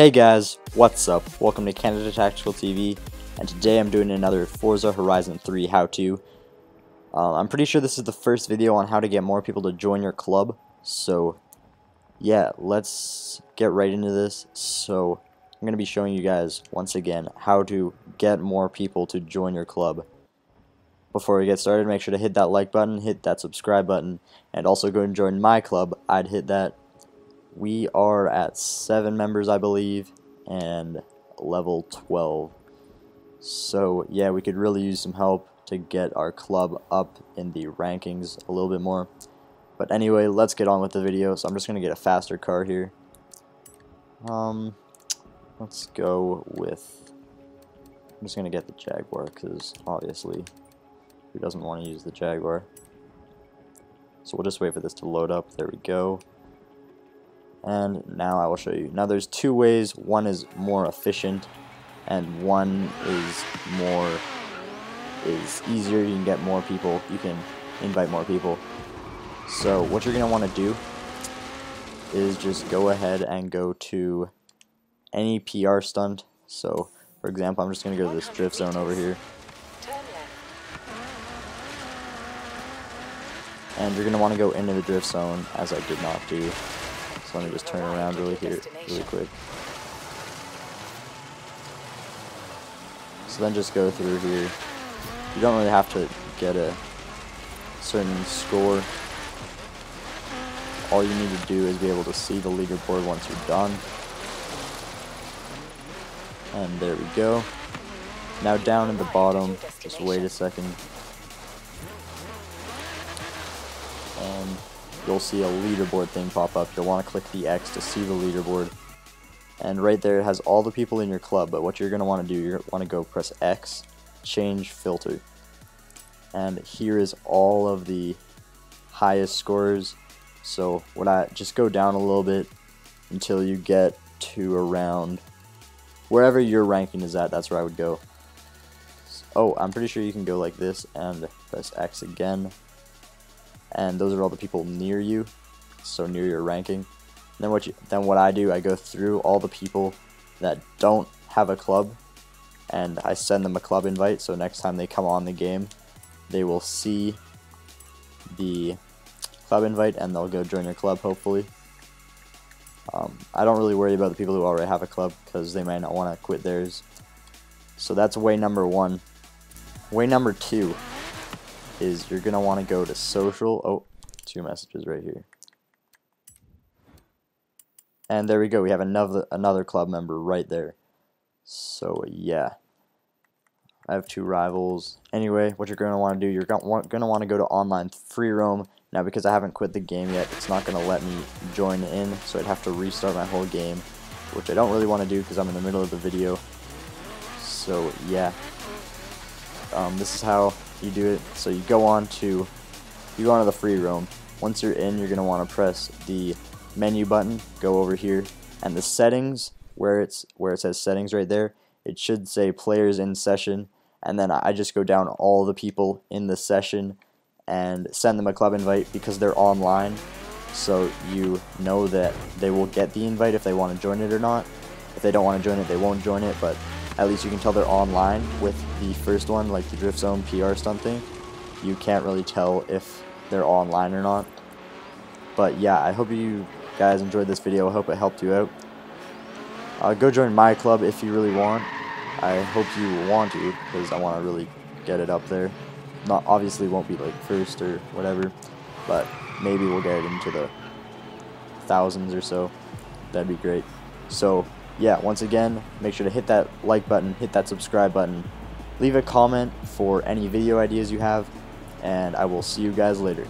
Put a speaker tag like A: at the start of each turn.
A: Hey guys, what's up? Welcome to Canada Tactical TV, and today I'm doing another Forza Horizon 3 how-to. Uh, I'm pretty sure this is the first video on how to get more people to join your club, so yeah, let's get right into this. So I'm going to be showing you guys, once again, how to get more people to join your club. Before we get started, make sure to hit that like button, hit that subscribe button, and also go and join my club. I'd hit that we are at 7 members, I believe, and level 12. So, yeah, we could really use some help to get our club up in the rankings a little bit more. But anyway, let's get on with the video. So I'm just going to get a faster car here. Um, let's go with... I'm just going to get the Jaguar because obviously who doesn't want to use the Jaguar. So we'll just wait for this to load up. There we go and now I will show you. Now there's two ways, one is more efficient and one is more is easier, you can get more people, you can invite more people. So what you're going to want to do is just go ahead and go to any PR stunt. So for example, I'm just going to go to this drift zone over here. And you're going to want to go into the drift zone as I did not do. So let me just turn around really here, really quick. So then just go through here. You don't really have to get a certain score. All you need to do is be able to see the leaderboard once you're done. And there we go. Now down at the bottom, just wait a second. And you'll see a leaderboard thing pop up. You'll want to click the X to see the leaderboard. And right there it has all the people in your club, but what you're going to want to do, you want to go press X, change filter. And here is all of the highest scores. So what I just go down a little bit until you get to around wherever your ranking is at, that's where I would go. Oh, I'm pretty sure you can go like this and press X again and those are all the people near you, so near your ranking. then what you, then what I do, I go through all the people that don't have a club, and I send them a club invite. So next time they come on the game, they will see the club invite, and they'll go join your club hopefully. Um, I don't really worry about the people who already have a club because they might not want to quit theirs. So that's way number one. Way number two is you're going to want to go to social. Oh, two messages right here. And there we go. We have another another club member right there. So yeah. I have two rivals. Anyway, what you're going to want to do, you're going to want to go to online free roam. Now because I haven't quit the game yet, it's not going to let me join in, so I'd have to restart my whole game, which I don't really want to do because I'm in the middle of the video. So yeah. Um, this is how you do it. So you go on to you go on to the free roam. Once you're in, you're gonna want to press the menu button. Go over here, and the settings where it's where it says settings right there. It should say players in session, and then I just go down all the people in the session and send them a club invite because they're online. So you know that they will get the invite if they want to join it or not. If they don't want to join it, they won't join it, but at least you can tell they're online with the first one, like the Drift Zone PR something. You can't really tell if they're online or not. But yeah, I hope you guys enjoyed this video. I hope it helped you out. Uh, go join my club if you really want. I hope you want to, because I want to really get it up there. Not obviously won't be like first or whatever, but maybe we'll get it into the thousands or so. That'd be great. So yeah, once again, make sure to hit that like button, hit that subscribe button, leave a comment for any video ideas you have, and I will see you guys later.